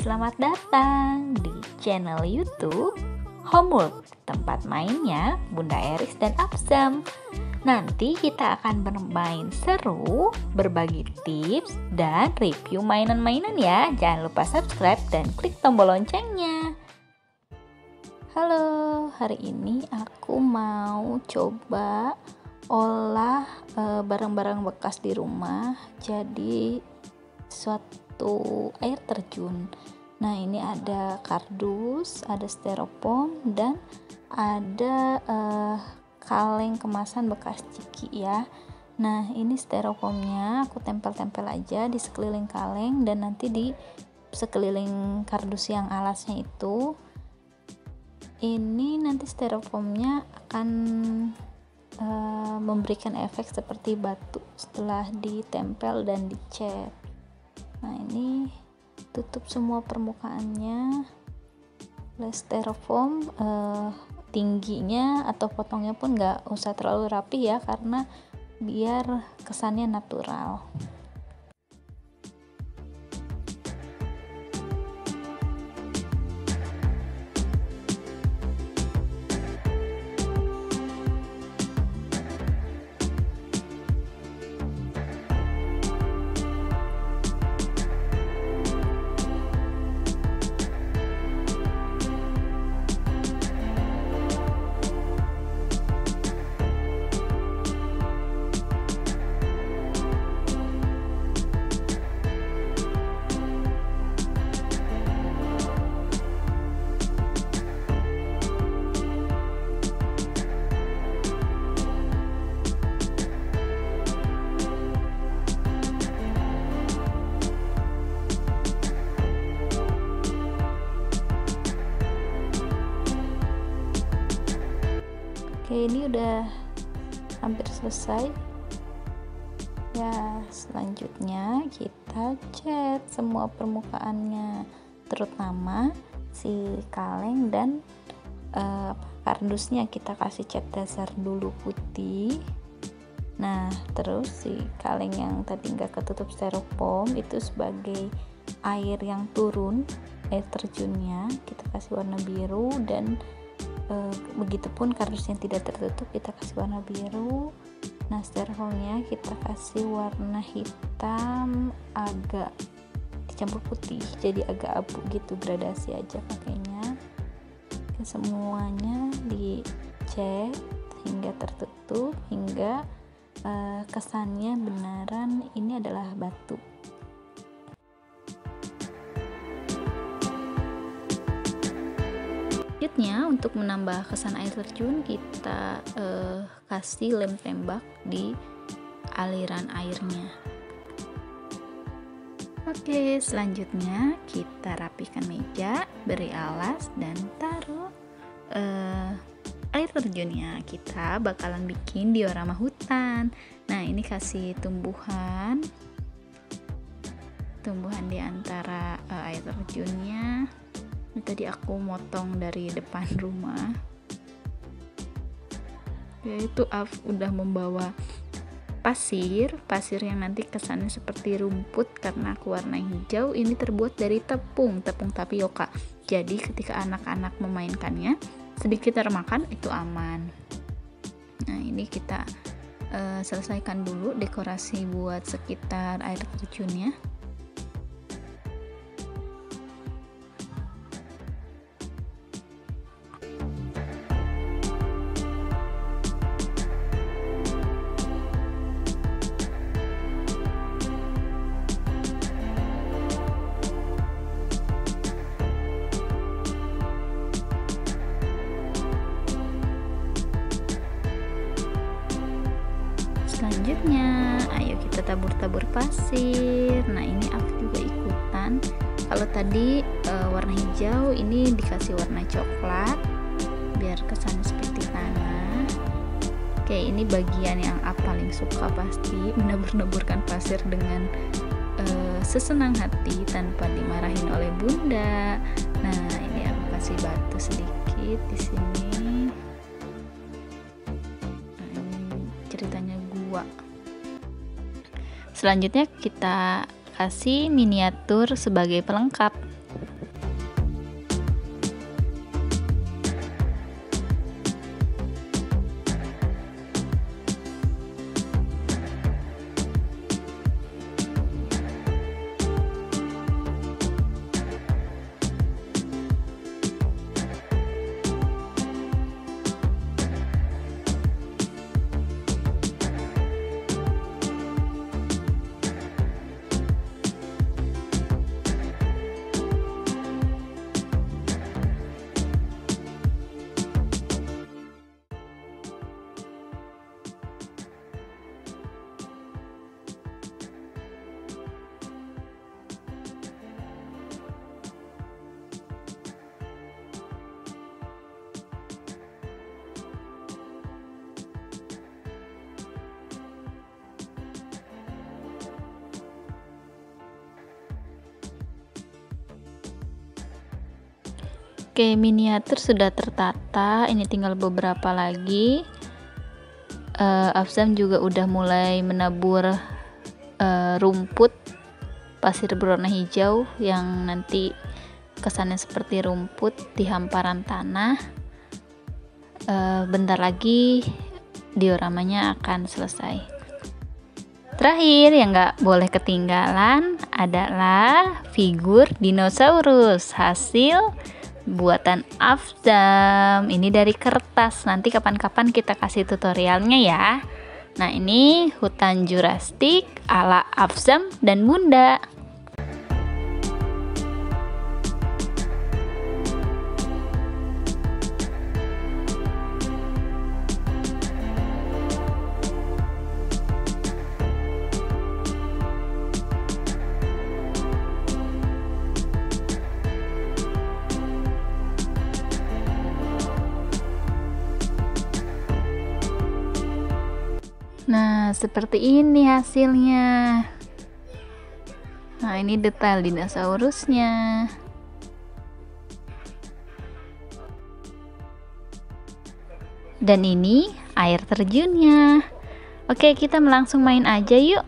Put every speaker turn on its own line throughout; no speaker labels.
Selamat datang di channel YouTube Homework, tempat mainnya Bunda Eris dan Absam. Nanti kita akan bermain seru, berbagi tips, dan review mainan-mainan ya. Jangan lupa subscribe dan klik tombol loncengnya. Halo, hari ini aku mau coba olah eh, barang-barang bekas di rumah jadi suatu air terjun. Nah, ini ada kardus, ada styrofoam dan ada uh, kaleng kemasan bekas ciki ya. Nah, ini styrofoamnya aku tempel-tempel aja di sekeliling kaleng dan nanti di sekeliling kardus yang alasnya itu ini nanti styrofoamnya akan uh, memberikan efek seperti batu setelah ditempel dan dicat nah ini tutup semua permukaannya. Oleh styrofoam uh, tingginya atau potongnya pun nggak usah terlalu rapi ya karena biar kesannya natural udah hampir selesai. Ya, selanjutnya kita cat semua permukaannya, terutama si kaleng dan uh, kardusnya kita kasih cat dasar dulu putih. Nah, terus si kaleng yang tadi nggak ketutup styrofoam itu sebagai air yang turun, air terjunnya kita kasih warna biru dan e, begitupun kardus yang tidak tertutup kita kasih warna biru. Nah styrofoamnya kita kasih warna hitam agak dicampur putih jadi agak abu gitu gradasi aja pakainya. Ke semuanya dicek hingga tertutup hingga e, kesannya benaran. Ini adalah batu Selanjutnya untuk menambah kesan air terjun kita uh, kasih lem tembak di aliran airnya. Oke, selanjutnya kita rapikan meja, beri alas dan taruh uh, air terjunnya. Kita bakalan bikin diorama hutan. Nah, ini kasih tumbuhan tumbuhan di antara uh, air terjunnya tadi aku motong dari depan rumah. Yaitu Af udah membawa pasir. Pasir yang nanti kesannya seperti rumput karena aku warna hijau. Ini terbuat dari tepung tepung tapioka. Jadi ketika anak-anak memainkannya sedikit termakan itu aman. Nah ini kita uh, selesaikan dulu dekorasi buat sekitar air terjunnya selanjutnya. Ayo kita tabur-tabur pasir. Nah ini aku juga ikutan. Kalau tadi e, warna hijau ini dikasih warna coklat biar kesannya seperti tanah. Oke ini bagian yang aku paling suka pasti menabur-naburkan pasir dengan e, sesenang hati tanpa dimarahin oleh bunda. Nah ini aku kasih batu sedikit di sini Selanjutnya kita kasih miniatur sebagai pelengkap. Oke, miniatur sudah tertata. Ini tinggal beberapa lagi. Uh, Afzam juga udah mulai menabur uh, rumput pasir berwarna hijau yang nanti kesannya seperti rumput di hamparan tanah. Uh, bentar lagi dioramanya akan selesai. Terakhir yang nggak boleh ketinggalan adalah figur dinosaurus hasil buatan Afzam ini dari kertas. Nanti kapan-kapan kita kasih tutorialnya ya. Nah ini hutan jurastik ala Afzam dan Bunda seperti ini hasilnya. Nah, ini detail dinosaurusnya. Dan ini air terjunnya. Oke, kita langsung main aja yuk.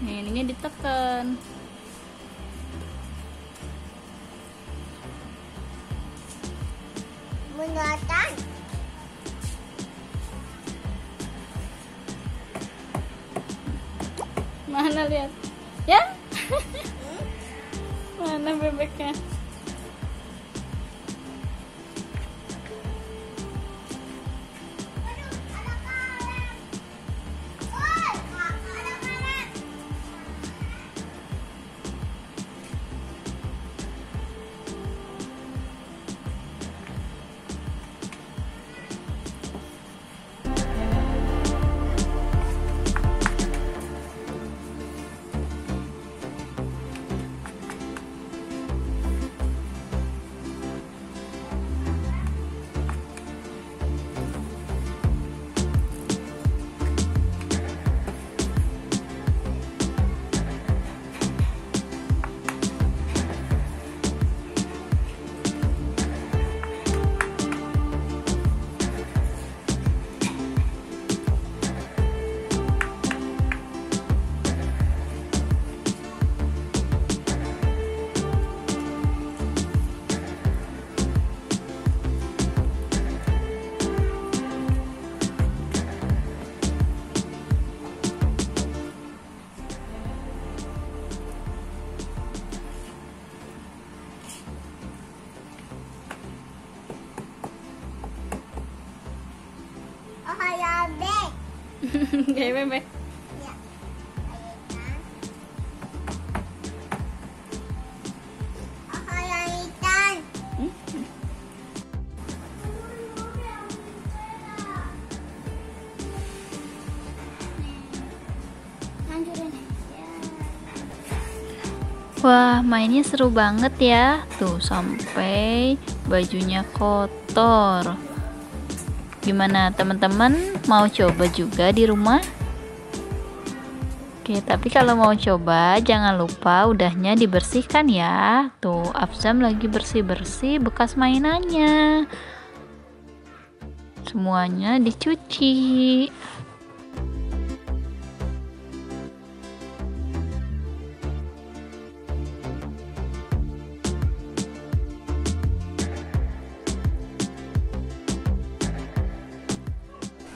Nih, ininya ditekan.
Menatan.
Mana lihat? Ya? Mana bebeknya? Kayak bebek. Wah, mainnya seru banget ya. Tuh, sampai bajunya kotor. Gimana teman-teman? Mau coba juga di rumah? Oke, tapi kalau mau coba jangan lupa udahnya dibersihkan ya. Tuh, Afzam lagi bersih-bersih bekas mainannya. Semuanya dicuci.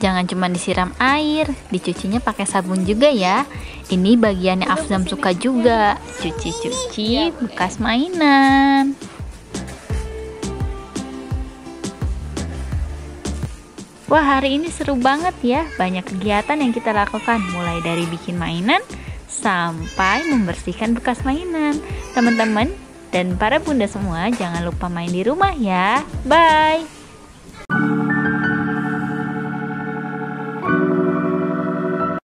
Jangan cuma disiram air, dicucinya pakai sabun juga ya. Ini bagiannya Afzam suka juga, cuci-cuci bekas mainan. Wah, hari ini seru banget ya. Banyak kegiatan yang kita lakukan, mulai dari bikin mainan sampai membersihkan bekas mainan. Teman-teman dan para bunda semua, jangan lupa main di rumah ya. Bye.